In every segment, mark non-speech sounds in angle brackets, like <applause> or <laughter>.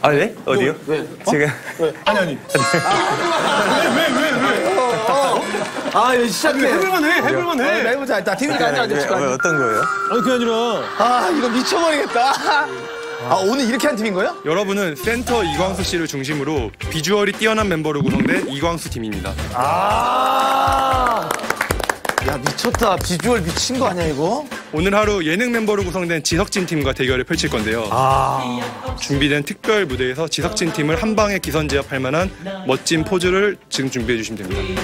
아, 네? 어디요? 왜? 지금. 아니 아니. <laughs> 아, 이거 시작해. 해볼만 해. 해볼만 어, 해. 해보자. 일단 팀이니까 앉아, 앉아. 왜, 왜. 어떤 거예요? 아니 그게 아니라 아, 이거 미쳐버리겠다. 아, 오늘 이렇게 한 팀인 거예요? 여러분은 센터 이광수 씨를 중심으로 비주얼이 뛰어난 멤버로 구성된 이광수 팀입니다. 아. 야, 미쳤다. 비주얼 미친 거 아니야, 이거? 오늘 하루 예능 멤버로 구성된 지석진 팀과 대결을 펼칠 건데요. 준비된 특별 무대에서 지석진 팀을 한 방에 기선제압할 만한 멋진 포즈를 지금 준비해 주시면 됩니다.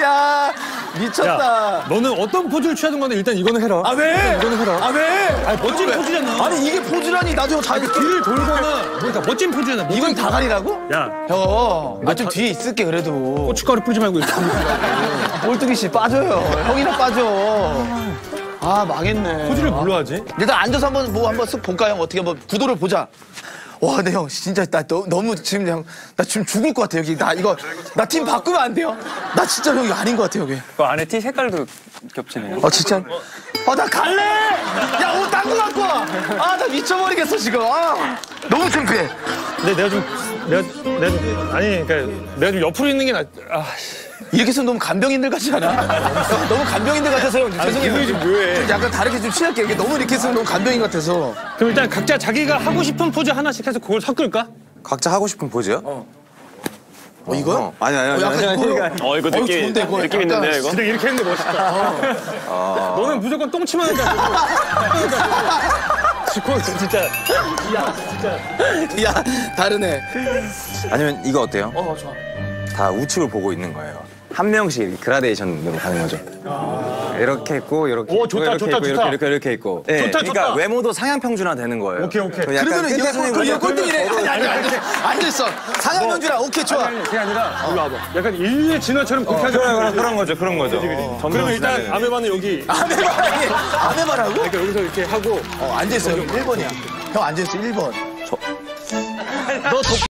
<laughs> 야, 미쳤다. 너는 어떤 포즈를 취하든 간에 일단 이거는 해라. 아, 왜? 이거는 해라. 아, 왜? 아니 멋진 왜? 포즈잖아. 아니, 이게 포즈라니. 나도 자, 뒤를 돌거나 그러니까 멋진 포즈잖아. 뭐 이건 다 가리라고? 야 형, 아, 좀 뒤에 있을게, 그래도. 고춧가루 뿌리지 말고 이렇게. 볼뚜기 <laughs> 씨 빠져요. 형이나 빠져. 아, 망했네. 포즈를 뭘로 하지? 일단 앉아서 한번 뭐 한번 쓱 볼까, 형? 어떻게 한번 구도를 보자. 와, 근데 형, 진짜 나 너, 너무 지금 형, 나 지금 죽을 것 같아, 여기. 나 이거, 나 팀 바꾸면 안 돼요? 나 진짜 형, 이거 아닌 것 같아, 여기. 그 안에 티 색깔도 겹치네요. 아, 진짜. 아, 나 갈래! 야, 옷 딴거 갖고 와! 아, 나 미쳐버리겠어, 지금. 아, 너무 창피해. 근데 내가 좀 내가 내가 좀- 아니 그러니까 내가 좀 옆으로 있는 게 낫. 아 씨. 이렇게 해서 너무 간병인들 같지 않아? 형, 너무 간병인들 같아서 형, 죄송해요. 기분이 좀 묘해. 좀 약간 다르게 좀 취할게. 이게 너무 이렇게 해서 너무 간병인 같아서. 그럼 일단 각자 자기가 하고 싶은 포즈 하나씩 해서 그걸 섞을까? 각자 하고 싶은 포즈요? 어, 이거요? 어, 아니, 아니, 아니. 어, 약간 아니, 이거요? 아니, 아니. 어 이거 느낌 좋은데, 이거. 느낌 약간 있는데요 이거? 근데 이렇게 했는데 멋있다. 너는 무조건 똥치만 한다. <laughs> 지코 진짜 야, 다르네. 아니면 이거 어때요? 어, 좋아. 다 우측을 보고 있는 거예요. 한 명씩 그라데이션으로 가는 거죠. 이렇게 있고, 이렇게. 오, 있고, 좋다, 이렇게 좋다, 있고, 좋다. 이렇게, 이렇게, 이렇게 있고. 네, 좋다, 그러니까 좋다. 외모도 상향 평준화 되는 거예요. 오케이, 오케이. 그 끝에 이거 꼴- 꼴등이래. 아니, 아니, 아니. 앉아있어. 상현명주라. 오케이, 좋아. 그게 아니라 일로 와봐. 약간 인류의 진화처럼 그렇게 하자. 그런, 그런, 거죠, 그런 거죠. 그러면 일단 아메바는 여기 <laughs> 아메바라니. 아메바라고? 그러니까 여기서 이렇게 하고 어, 앉아 있어. 여기 1번이야. 형 앉아 있어, 1번. 너 독...